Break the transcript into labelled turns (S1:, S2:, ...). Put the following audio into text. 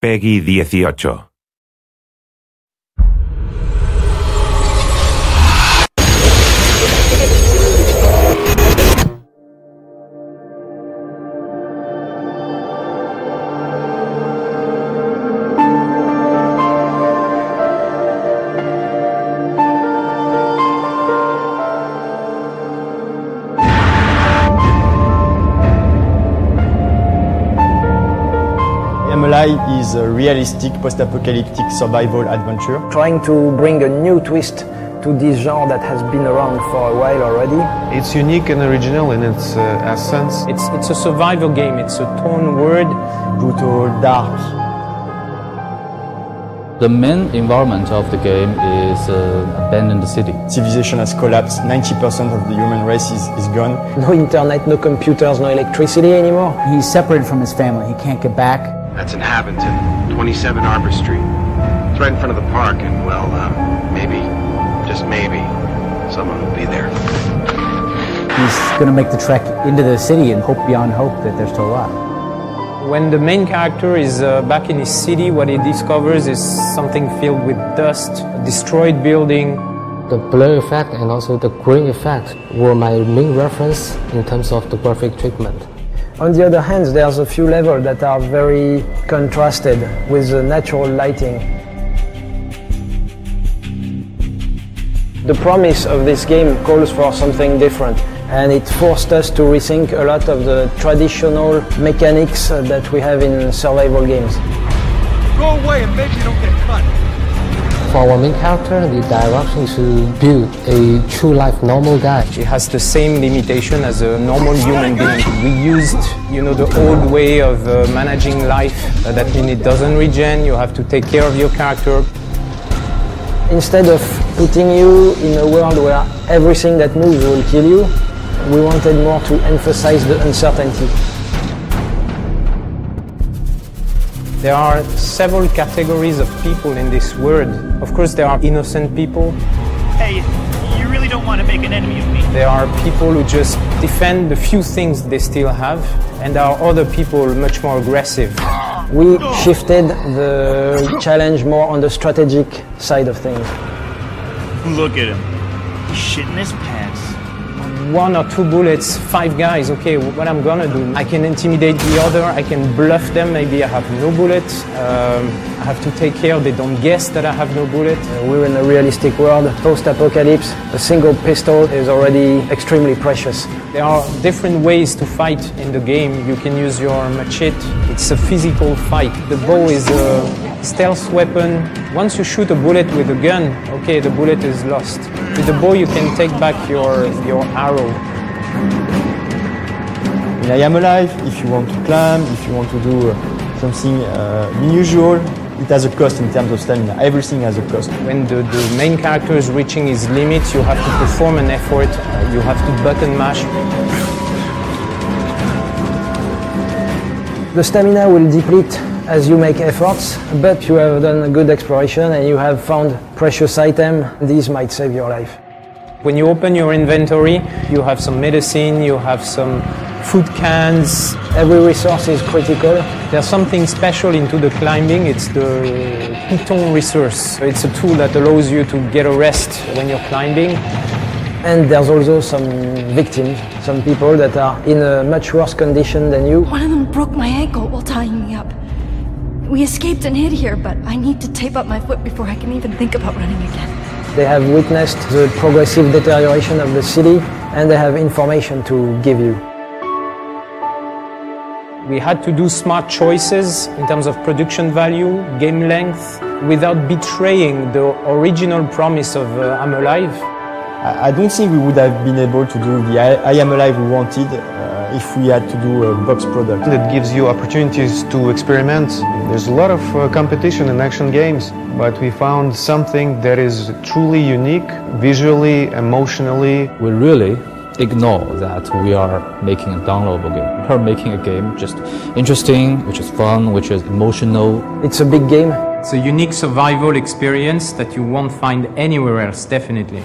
S1: Peggy 18.
S2: Life is a realistic post-apocalyptic survival adventure.
S3: Trying to bring a new twist to this genre that has been around for a while already.
S4: It's unique and original in its uh, essence.
S5: It's, it's a survival game, it's a tone word.
S2: Brutal, dark.
S6: The main environment of the game is uh, abandoned city.
S2: Civilization has collapsed, 90% of the human race is, is gone.
S3: No internet, no computers, no electricity anymore.
S7: He's separated from his family, he can't get back.
S8: That's in Haventon, 27 Arbor Street. It's right in front of the park, and well, uh, maybe, just maybe, someone will be there.
S7: He's going to make the trek into the city and hope beyond hope that they're still alive.
S5: When the main character is uh, back in his city, what he discovers is something filled with dust, a destroyed building.
S9: The blur effect and also the grain effect were my main reference in terms of the graphic treatment.
S3: On the other hand, there's a few levels that are very contrasted with the natural lighting. The promise of this game calls for something different and it forced us to rethink a lot of the traditional mechanics that we have in survival games.
S10: Go away and maybe you don't get cut.
S9: For our main character, the direction is to build a true life normal guy.
S5: He has the same limitation as a normal human being. We used, you know, the old way of uh, managing life. Uh, that means it doesn't regen, you have to take care of your character.
S3: Instead of putting you in a world where everything that moves will kill you, we wanted more to emphasize the uncertainty.
S5: There are several categories of people in this world. Of course, there are innocent people.
S10: Hey, you really don't want to make an enemy of me.
S5: There are people who just defend the few things they still have, and there are other people much more aggressive.
S3: We shifted the challenge more on the strategic side of things.
S10: Look at him. He's shitting his pants
S5: one or two bullets, five guys, okay, what I'm gonna do? I can intimidate the other, I can bluff them, maybe I have no bullet. Um, I have to take care they don't guess that I have no bullet.
S3: Uh, we're in a realistic world, post-apocalypse. A single pistol is already extremely precious.
S5: There are different ways to fight in the game. You can use your machete. It's a physical fight. The bow is a stealth weapon. Once you shoot a bullet with a gun, okay, the bullet is lost. With a bow, you can take back your, your arrow.
S2: In I Am Alive, if you want to climb, if you want to do uh, something uh, unusual, it has a cost in terms of stamina. Everything has a cost.
S5: When the, the main character is reaching his limits, you have to perform an effort, uh, you have to button mash.
S3: The stamina will deplete as you make efforts, but you have done a good exploration and you have found precious item. These might save your life.
S5: When you open your inventory, you have some medicine, you have some food cans.
S3: Every resource is critical.
S5: There's something special into the climbing. It's the Piton resource. It's a tool that allows you to get a rest when you're climbing.
S3: And there's also some victims, some people that are in a much worse condition than you.
S11: One of them broke my ankle while tying me up. We escaped and hid here, but I need to tape up my foot before I can even think about running again.
S3: They have witnessed the progressive deterioration of the city and they have information to give you.
S5: We had to do smart choices in terms of production value, game length, without betraying the original promise of uh, I'm Alive.
S2: I don't think we would have been able to do the I, I Am Alive we wanted uh, if we had to do a box product.
S4: That gives you opportunities to experiment. There's a lot of uh, competition in action games, but we found something that is truly unique, visually, emotionally.
S6: We really ignore that we are making a downloadable game. We're making a game just interesting, which is fun, which is emotional.
S3: It's a big game.
S5: It's a unique survival experience that you won't find anywhere else, definitely.